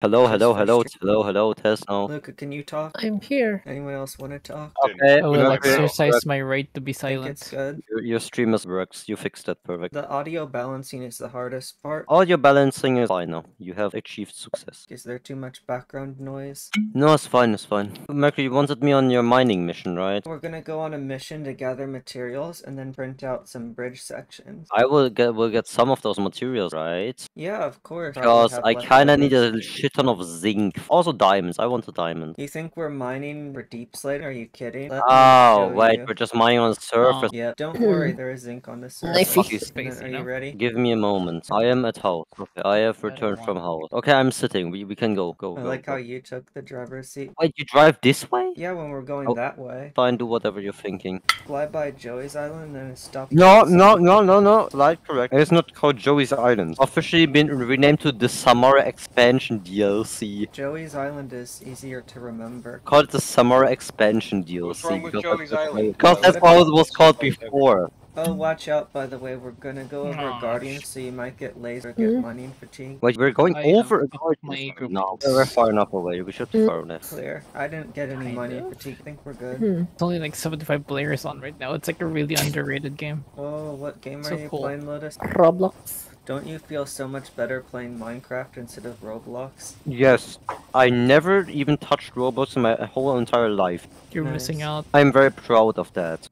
Hello, hello, hello, hello, hello, test now. Luca, can you talk? I'm here. Anyone else want to talk? Okay, I will exercise my right to be Think it's silent. good. your, your stream is works. You fixed that perfect. The audio balancing is the hardest part. Audio balancing is fine now. You have achieved success. Is there too much background noise? No, it's fine, it's fine. Mercury, you wanted me on your mining mission, right? We're gonna go on a mission to gather materials and then print out some bridge sections. I will get will get some of those materials, right? Yeah, of course. Because have I kinda need a leftovers. shit ton of zinc. Also diamonds. I want a diamond. You think we're mining for deep slate? Are you kidding? Let Oh, wait, you. we're just mining on the surface. Oh, yeah, don't worry, there is zinc on the Knifey. surface. And then, Space, Are you you know? ready? Give me a moment. I am at house. Okay, I have I returned from want- house. Okay, I'm sitting. We we can go. Go. I go, like go. how you took the driver's seat. Wait, you drive this way? Yeah, when we're going Oh. that way. Fine, do whatever you're thinking. Fly by Joey's Island and stop. No, no, no, no, no. Light correct. It's not called Joey's Island. Officially been renamed to the Samara Expansion DLC. Joey's Island is easier to remember. Call it the Samara Expansion DLC. What's wrong with because Joey's that's Island? Because that's would how it it was called before. Oh, watch out, by the way, we're gonna go over Aw, Guardians, so you might get laser, get Hmm? mining fatigue. Wait, we're going I over a up garden. my group. No, we're far enough away. We should be Mm. far enough. Clear. I didn't get any Kind mining of. fatigue. I think we're good. Hmm. It's only like 75 players on right now. It's like a really underrated game. Oh, what game So are you cool. playing, Lotus? Roblox. Don't you feel so much better playing Minecraft instead of Roblox? Yes, I never even touched Roblox in my whole entire life. You're missing out. I'm very proud of that.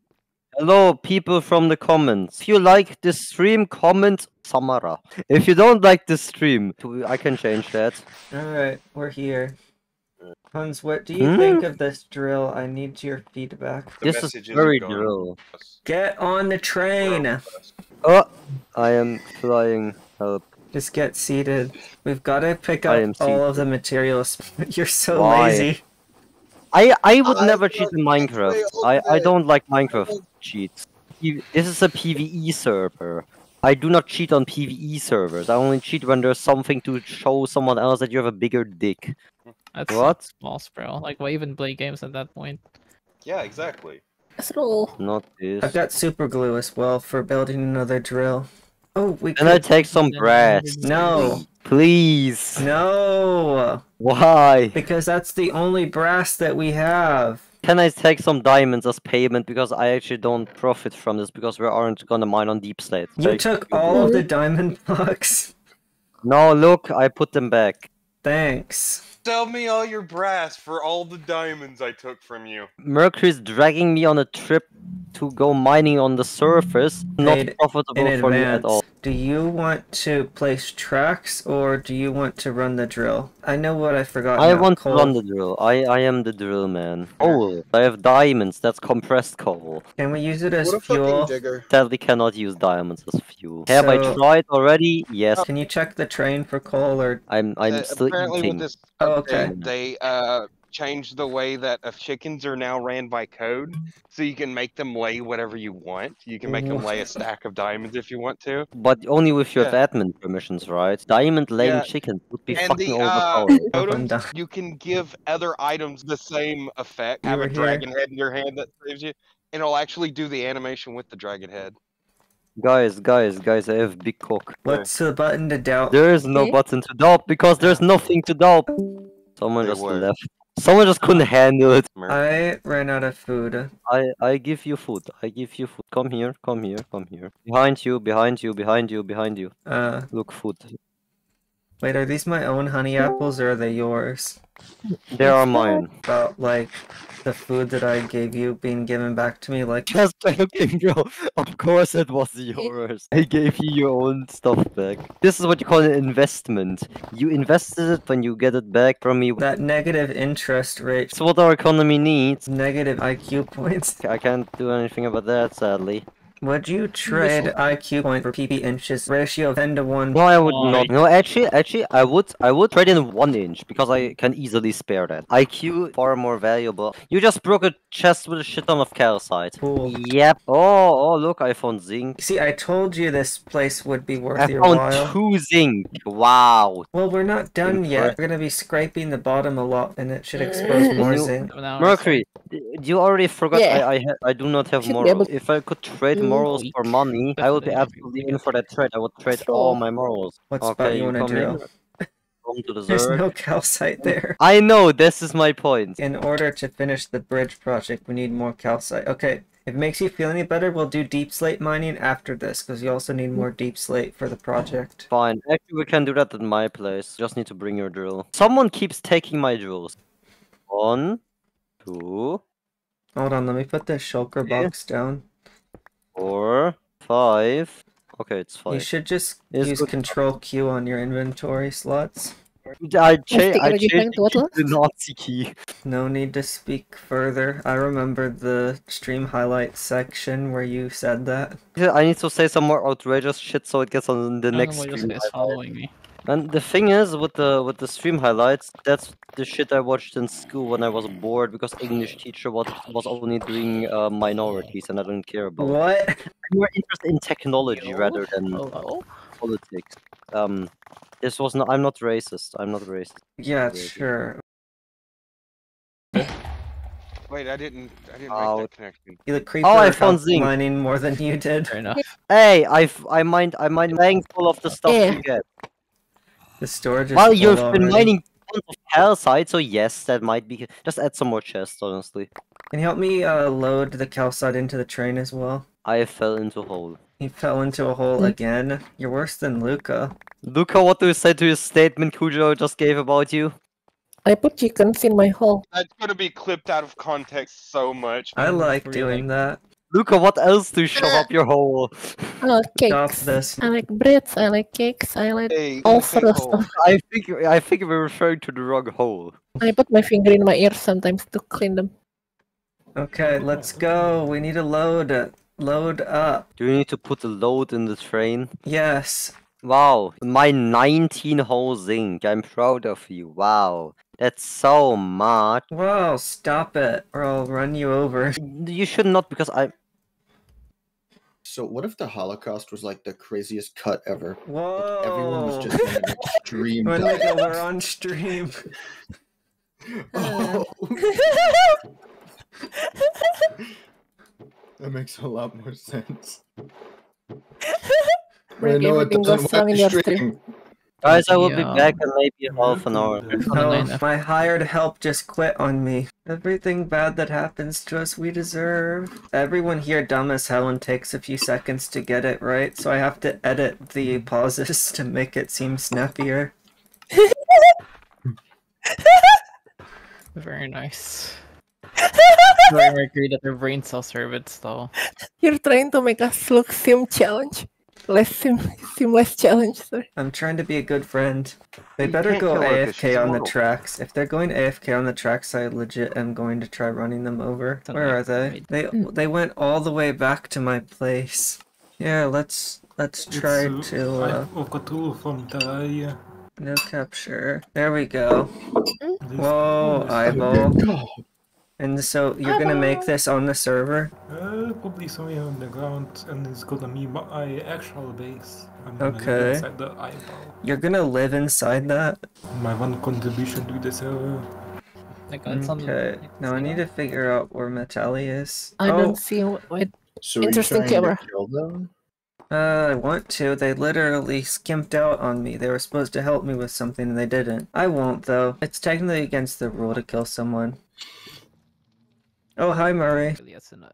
Hello, people from the comments. If you like this stream, comment Samara. If you don't like this stream, I can change that. Alright, we're here. Hans, what do you Hmm? think of this drill? I need your feedback. The this is message isn't very drill. Get on the train! Oh, I am flying. Help. Just get seated. We've got to pick up all of the materials. You're so Why? lazy. I I would I never cheat in Minecraft. I I don't like Minecraft cheats. This is a PvE server. I do not cheat on PvE servers. I only cheat when there's something to show someone else that you have a bigger dick. That's What? false, bro. Like, why even play games at that point? Yeah, exactly. That's all. Not this. I've got super glue as well for building another drill. Oh, we Can I take some brass? No! Please. No! Why? Because that's the only brass that we have. Can I take some diamonds as payment because I actually don't profit from this because we aren't gonna mine on deep slate. You Take- took all of the diamond blocks. No, look, I put them back. Thanks. Sell me all your brass for all the diamonds I took from you. Mercury's dragging me on a trip to go mining on the surface. Not Paid profitable In for me at all. Do you want to place tracks or do you want to run the drill? I know what I forgot. I now, want coal. to run the drill. I, I am the drill man. Coal. I have diamonds. That's compressed coal. Can we use it as What a fuel? fucking. Sadly, cannot use diamonds as fuel. Have I tried already? Yes. Can you check the train for coal or? I'm I'm Uh, still apparently eating. with this Oh, update, okay. they uh changed the way that uh, chickens are now ran by code, so you can make them lay whatever you want. You can make them lay a stack of diamonds if you want to. But only if you have Yeah. admin permissions, right? Diamond laying Yeah. chickens would be And fucking the uh, overpowered. Totems, you can give other items the same effect. You Have were a here. dragon head in your hand that saves you, and it'll actually do the animation with the dragon head. Guys, guys, guys, I have big cock. What's the button to doubt? There is no Okay. button to doubt because there's nothing to doubt. Someone They just were. left. Someone just couldn't handle it. I ran out of food. I I give you food. I give you food. Come here, come here, come here. Behind you, behind you, behind you, behind you. Uh, Look, food. Wait, are these my own honey apples or are they yours? They are mine. About like the food that I gave you being given back to me, like Just joking, bro. Of course it was yours. I gave you your own stuff back. This is what you call an investment. You invested it when you get it back from me. that negative interest rate, It's what our economy needs. negative IQ points. I can't do anything about that, sadly. Would you trade IQ point for PP inches ratio 10 to 1? No, I would Why? not. No, actually, actually, I would. I would trade in one inch because I can easily spare that. IQ far more valuable. You just broke a chest with a shit ton of calcite. Cool. Yep. Oh, oh, look, I found zinc. See, I told you this place would be worth I your found two zinc. Wow. Well, we're not done yet. We're gonna be scraping the bottom a lot, and it should expose more zinc. Mercury, d- you already forgot Yeah. I I, I do not have morals. able- If I could trade Mm, morals for money, I would be Definitely should be absolutely in for that trade. I would trade Sure. all my morals. What spot Okay, you wanna come drill? here. The There's no calcite there. I know, this is my point. In order to finish the bridge project, we need more calcite. Okay, if it makes you feel any better, we'll do deep slate mining after this, because you also need more deep slate for the project. Fine. Actually, we can do that at my place. Just need to bring your drill. Someone keeps taking my drills. One, two, Hold on, let me put the shulker Yeah. box down. four, five. Okay, it's You should just It's use good. Control Q on your inventory slots. I, cha- I lagi changed the, lo. key to the Nazi key. No need to speak further. I remember the stream highlight section where you said that. I need to say some more outrageous shit so it gets on the I don't next know why this stream. following me. And the thing is, with the with the stream highlights, that's the shit I watched in school when I was bored because English teacher was was only doing uh, minorities and I don't care about. What? I'm more interested in technology Yo. rather than Hello? politics. Um, this was not. I'm not racist. I'm not racist. Yeah, Weird. sure. Wait, I didn't. I didn't Oh. make that connection. You look creeper Oh, I found helped zinc. mining more than you did. Fair enough. Hey, I I mind I mind full of the stuff Yeah. you get. The storage is Well, you've been already. mining tons of calcite, so yes, that might be. Just add some more chests, honestly. Can you help me uh, load the calcite into the train as well? I fell into a hole. He fell into a hole Hmm. again. You're worse than Luca. Luca, what do you say to your statement Cujo just gave about you? I put chickens in my hole. That's gonna be clipped out of context so much. I like really. doing that. Luca, what else do you shove up your hole? I like cakes. this. I like breads. I like cakes. I like Hey, all okay, sort of stuff. I think I think we're referring to the wrong hole. I put my finger in my ears sometimes to clean them. Okay, let's go. We need to load it. Load up. Do we need to put a load in the train? Yes. Wow, my 19 hole zinc. I'm proud of you. Wow, that's so much. Whoa, stop it, or I'll run you over. You should not because I. So what if the Holocaust was like the craziest cut ever? Whoa. Like everyone was just in an extreme. When we dark- go, we're oh, on stream. Oh. that makes a lot more sense. Break I know it doesn't wrong work in your stream. stream. Guys, I will be back in maybe half an hour. Oh, enough. my hired help just quit on me. Everything bad that happens to us, we deserve. Everyone here dumb as hell and takes a few seconds to get it right, so I have to edit the pauses to make it seem snappier. Very nice. Very agree that their brain cells serve it though. You're trying to make us look sim challenge. Less sim, sim less challenge. Sorry. I'm trying to be a good friend. They You better go kill her 'cause she's AFK on the tracks. If they're going AFK on the tracks, I legit am going to try running them over. Don't Where are they? right. They they went all the way back to my place. Yeah, let's let's try It's, to uh, I've got tool from Terraria. no capture. There we go. Whoa, tool is- eyeball. And so you're gonna make this on the server? Uh, probably somewhere on the ground, and it's gonna be my actual base. I'm gonna live Okay. Inside the eyeball. You're gonna live inside that? My one contribution to the server. Like it's on Okay. Now I need to figure out where Metali is. I oh, don't see what. So are you Interesting to camera. kill them? Uh, I want to. They literally skimped out on me. They were supposed to help me with something and they didn't. I won't though. It's technically against the rule to kill someone. Oh, hi Murray. Really, that's an,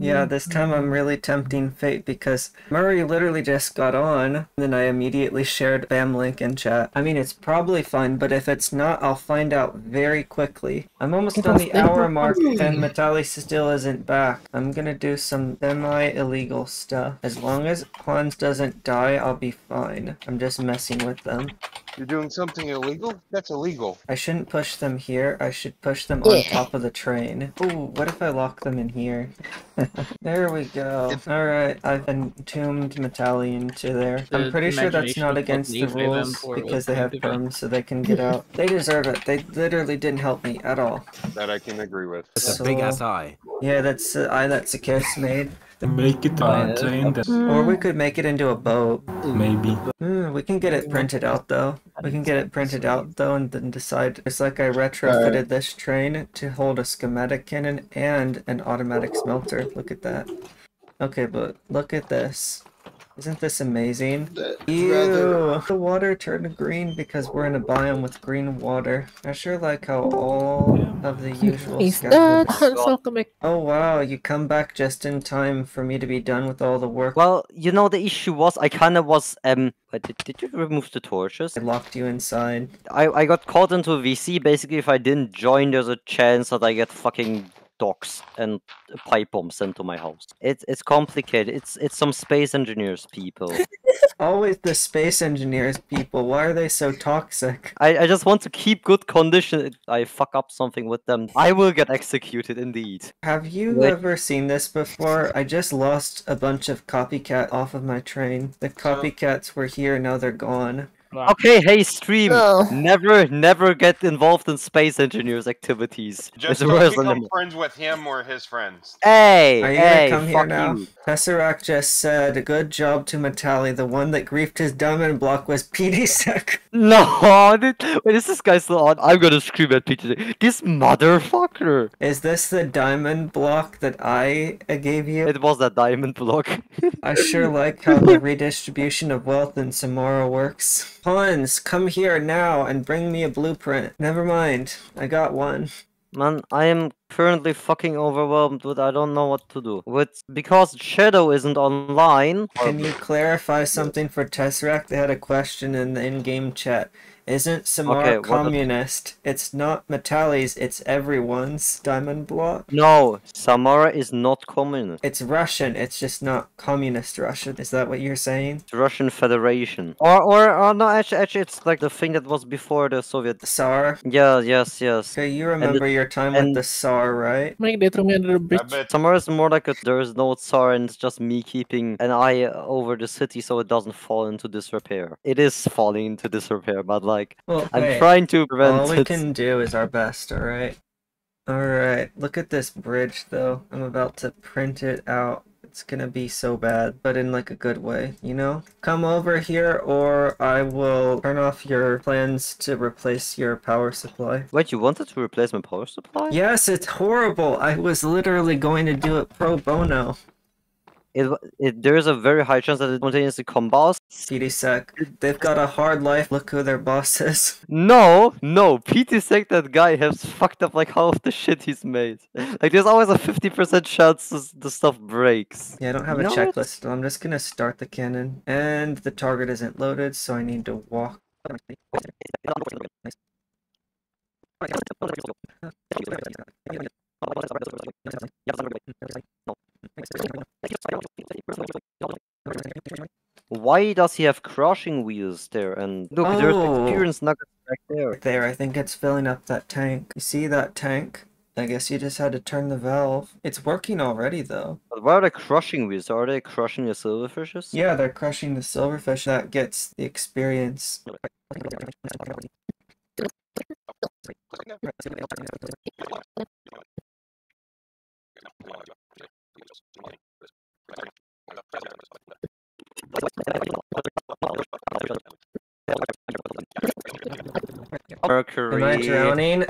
Yeah, this time I'm really tempting fate because Murray literally just got on, and then I immediately shared BAM link in chat. I mean, it's probably fun, but if it's not, I'll find out very quickly. I'm almost It on the hour mark, and Metali still isn't back. I'm gonna do some semi-illegal stuff. As long as Hans doesn't die, I'll be fine. I'm just messing with them. You're doing something illegal? That's illegal. I shouldn't push them here. I should push them on top of the train. Ooh, what if I lock them in here? there we go. It's- Alright, I've entombed Metali into there. I'm pretty sure that's not against the leaves by them rules because they have kind perms so they can get out. They deserve it. They literally didn't help me at all. That I can agree with. That's a big ass eye. Yeah, that's uh, I that's a kiss made. Make it a train that Or we could make it into a boat. maybe. Hmm, we can get it printed out though. We can get it printed out though and then decide. It's like I retrofitted this train to hold a schematicannon and an automatic smelter. Look at that. Okay, but look at this. Isn't this amazing? That Ew! rather The water turned green because we're in a biome with green water. I sure like how all of the usual Is that scavengers- Oh wow, you come back just in time for me to be done with all the work. Well, you know the issue was I kind of was um. Wait, did, did you remove the torches? I locked you inside. I I got caught into a VC. Basically, if I didn't join, there's a chance that I get fucking dogs and pipe bombs into my house. It's it's complicated. It's it's some space engineers people. Always the space engineers people. Why are they so toxic? I, I just want to keep good condition. I fuck up something with them. I will get executed indeed. Have you Wait. ever seen this before? I just lost a bunch of copycat off of my train. The copycats were here, now they're gone. Okay, hey stream. No. Never never get involved in space engineers activities. Just It's don't become than them. friends with him or his friends. Hey, Are you hey, gonna come here now? you. Tesseract just said, good job to Metali. The one that griefed his diamond block was PDSec. No, th- wait, is this guy still on? I'm gonna scream at Peter. This motherfucker. Is this the diamond block that I uh, gave you? It was that diamond block. I sure like how the redistribution of wealth in Samara works. Pawns, come here now and bring me a blueprint. Never mind, I got one. Man, I am currently fucking overwhelmed with I don't know what to do. With because Shadow isn't online. Can you clarify something for Tesseract? They had a question in the in-game chat. Isn't Samara Okay, what the- communist? It's not Metali's, it's everyone's diamond block. No, Samara is not communist. It's Russian, it's just not communist Russian. Is that what you're saying? It's Russian Federation. Or or or no, actually, actually, it's like the thing that was before the Soviet. Tsar? Yeah, yes, yes. Okay, you remember your time with the Tsar, right? Mike, they threw me under the I bridge. Samara is more like a there is no Tsar and it's just me keeping an eye over the city so it doesn't fall into disrepair. It is falling into disrepair, but like Well, I'm trying to prevent all we it. can do is our best, alright? Alright, look at this bridge though. I'm about to print it out. It's gonna be so bad, but in like a good way, you know? Come over here or I will turn off your plans to replace your power supply. Wait, you wanted to replace my power supply? Yes, it's horrible. I was literally going to do it pro bono. It, it there is a very high chance that it spontaneously combusts. CDSec, they've got a hard life. Look who their boss is. No, no, PT Sec that guy has fucked up like half the shit he's made. Like there's always a fifty percent chance this- the stuff breaks. Yeah, I don't have a No, it's- checklist. I'm just gonna start the cannon. And the target isn't loaded, so I need to walk. Why does he have crushing wheels there? And look, there's Oh. experience nuggets back there. There, I think it's filling up that tank. You see that tank? I guess you just had to turn the valve. It's working already, though. But why are they crushing wheels? Are they crushing the silverfishes? Yeah, they're crushing the silverfish. That gets the experience. Mercury. Am I drowning?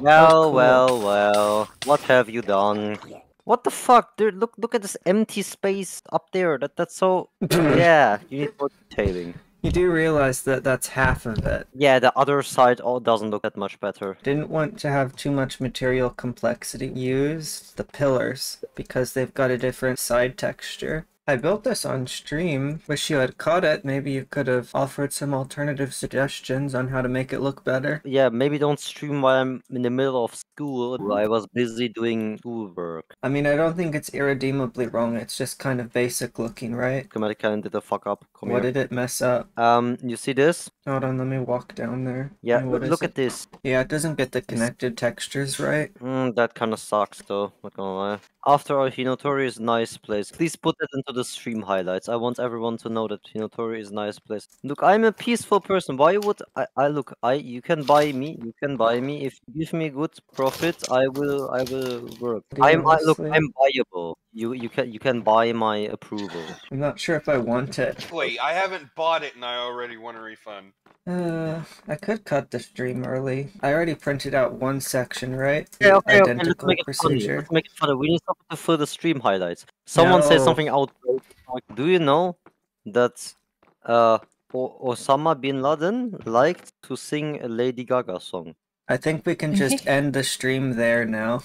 Well, well, well. What have you done? What the fuck? Dude, look look at this empty space up there. That that's so Yeah, you need more detailing. You do realize that that's half of it. Yeah, the other side all doesn't look that much better. Didn't want to have too much material complexity. Use the pillars because they've got a different side texture. I built this on stream. Wish you had caught it. Maybe you could have offered some alternative suggestions on how to make it look better. Yeah, maybe don't stream while I'm in the middle of school. I was busy doing schoolwork. I mean, I don't think it's irredeemably wrong. It's just kind of basic looking, right? Kind did a fuck up. Come What here. did it mess up? Um, you see this? Hold on, let me walk down there. Yeah, look, look at this. Yeah, it doesn't get the connected textures right. Mm, that kind of sucks though, not gonna lie. After all, Hinotori is a nice place. Please put it into the stream highlights. I want everyone to know that Hinotori is a nice place. Look, I'm a peaceful person. Why would I, I look, I you can buy me, you can buy me. If you give me good profit, I will I will work. I'm I, look. I'm buyable. You you can you can buy my approval. I'm not sure if I want it. Wait, I haven't bought it and I already want a refund. Uh, I could cut the stream early. I already printed out one section, right? Okay, The okay, okay, let's Identical make it funny. procedure. Let's make it funny. We need something to fill the stream highlights. Someone say No. something outrageous. Like, do you know? that uh, o- Osama bin Laden liked to sing a Lady Gaga song. I think we can just end the stream there now.